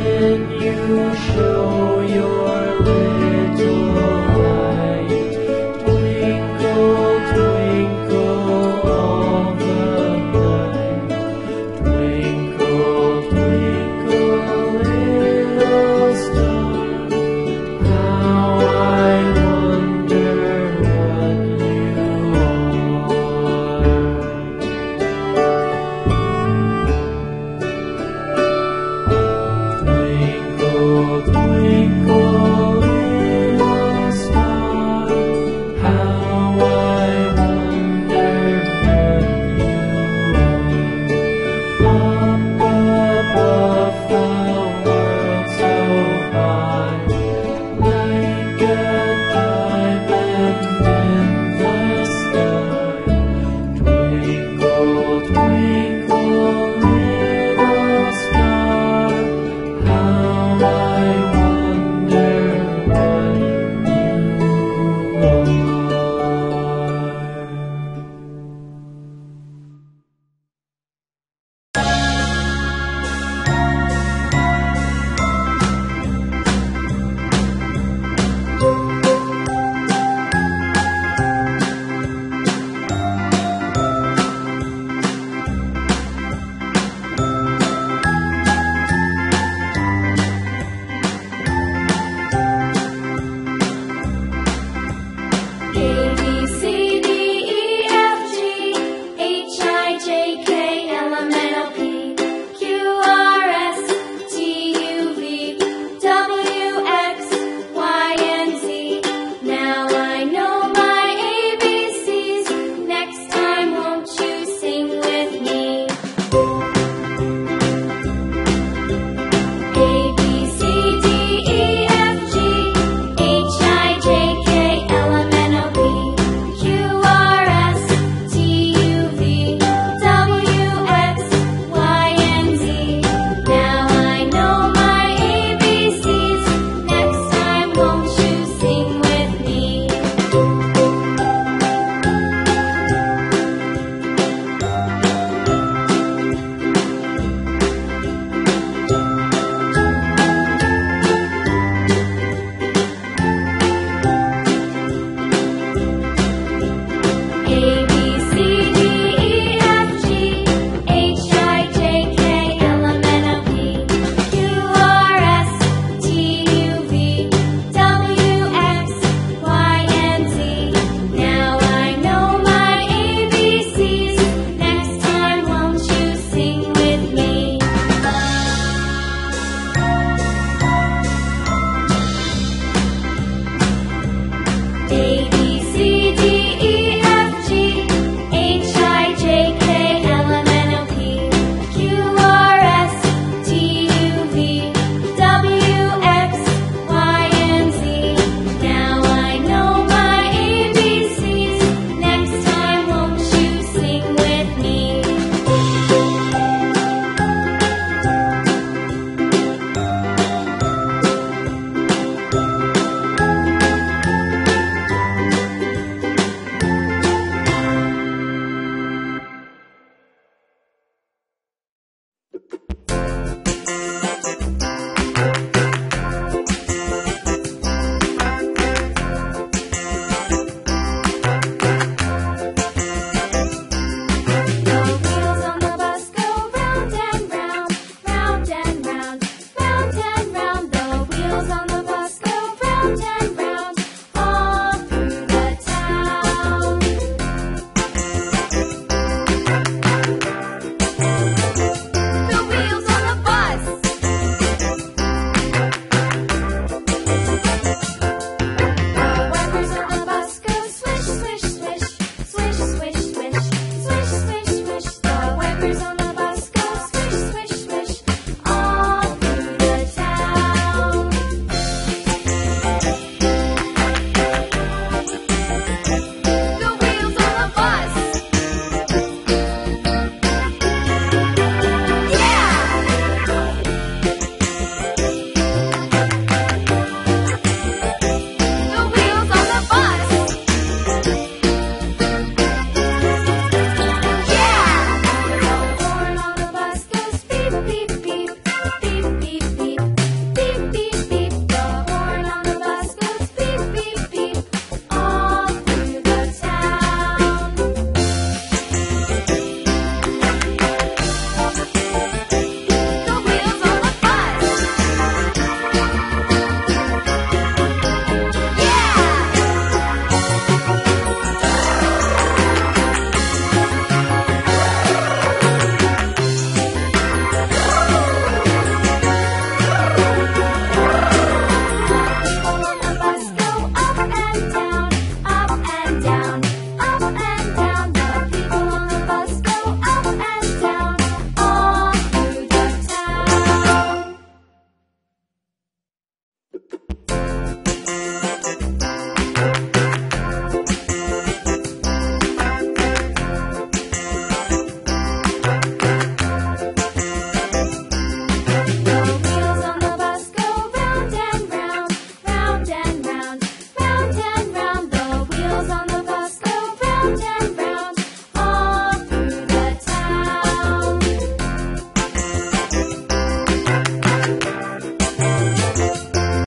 then you show your little Twinkle,